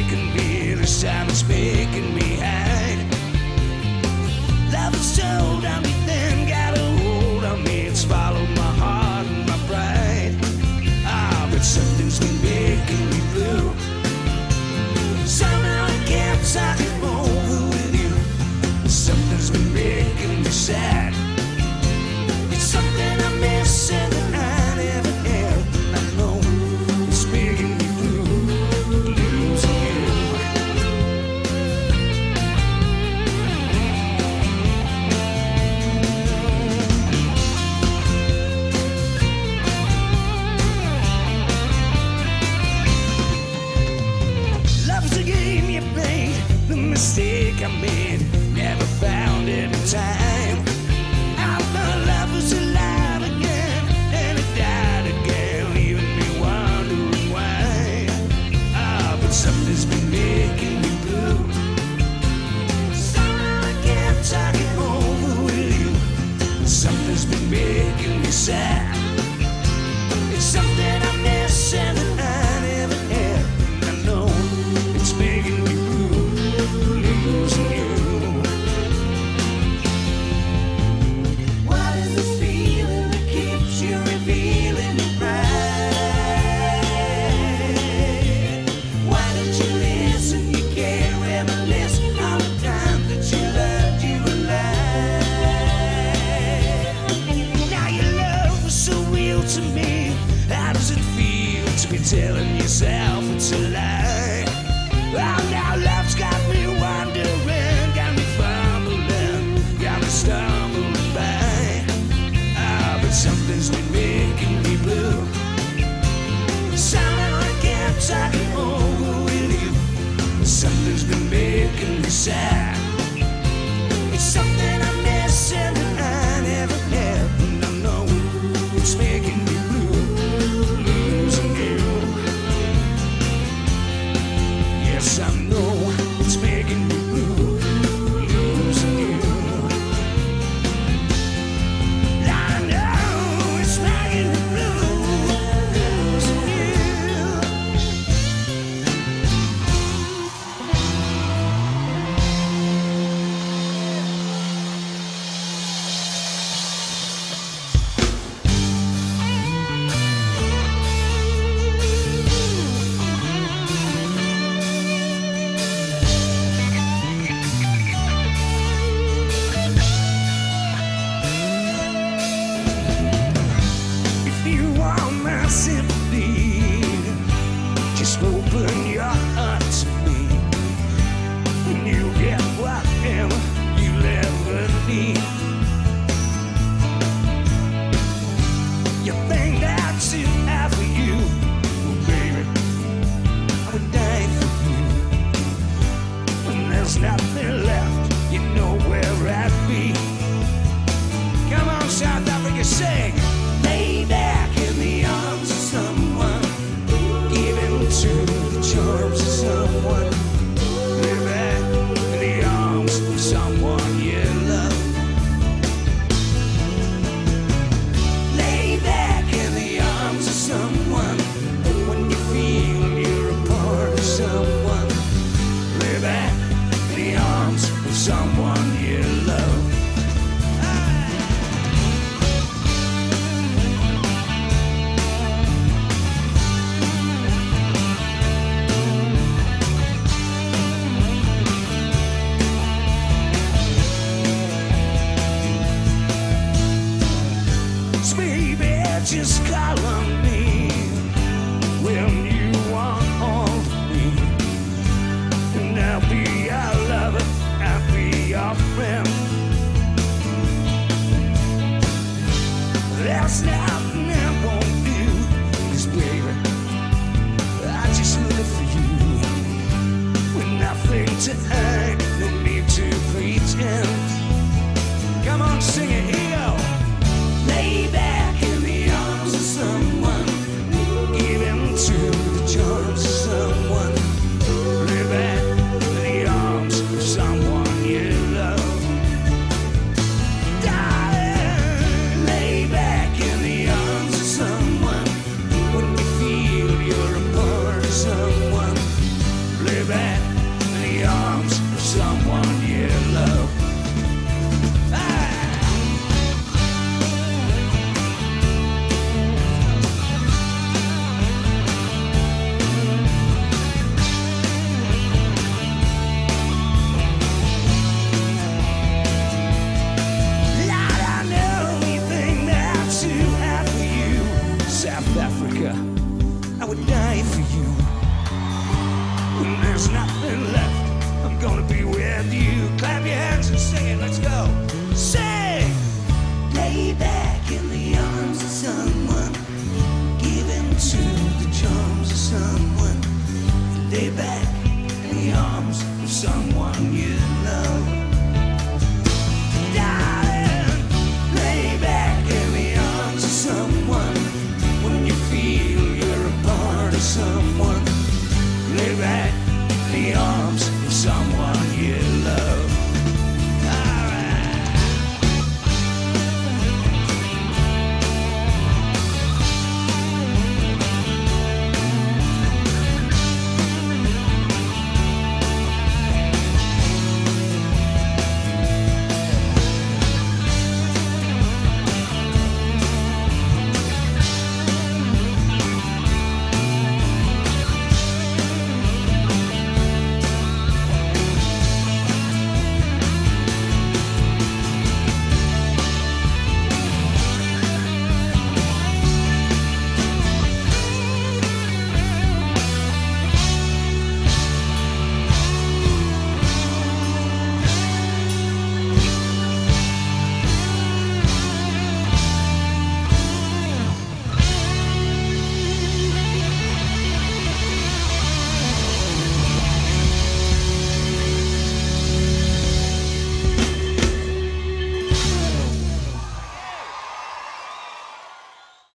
making me, this time it's making me hide. Love is so damn thin, got a hold on me, it's followed my heart and my pride. Ah, but something's been making me blue. Somehow I can't talk it over with you. Something's been making me sad. In the sad. Nothing I won't baby, I just live for you. With nothing to someone you love.